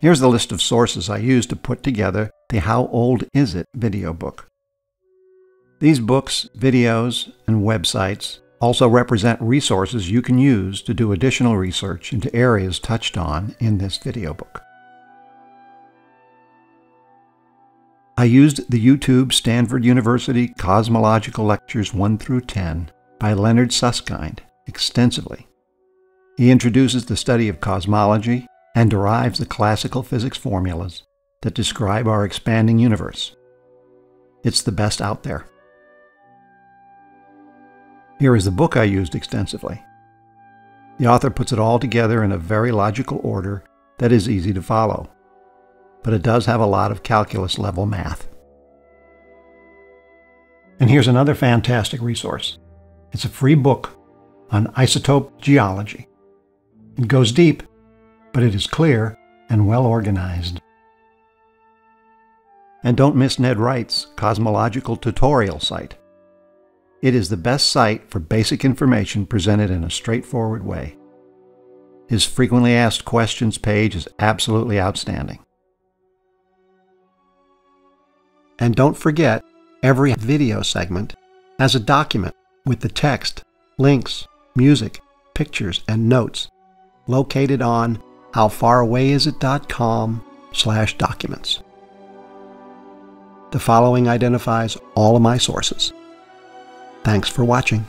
Here's the list of sources I used to put together the How Old Is It video book. These books, videos, and websites also represent resources you can use to do additional research into areas touched on in this video book. I used the YouTube Stanford University Cosmological Lectures 1 through 10 by Leonard Susskind extensively. He introduces the study of cosmology and derives the classical physics formulas that describe our expanding universe. It's the best out there. Here is the book I used extensively. The author puts it all together in a very logical order that is easy to follow, but it does have a lot of calculus level math. And here's another fantastic resource. It's a free book on isotope geology. It goes deep, but it is clear and well organized. And don't miss Ned Wright's cosmological tutorial site. It is the best site for basic information presented in a straightforward way. His frequently asked questions page is absolutely outstanding. And don't forget, every video segment has a document with the text, links, music, pictures, and notes located on howfarawayisit.com slash documents. The following identifies all of my sources. Thanks for watching.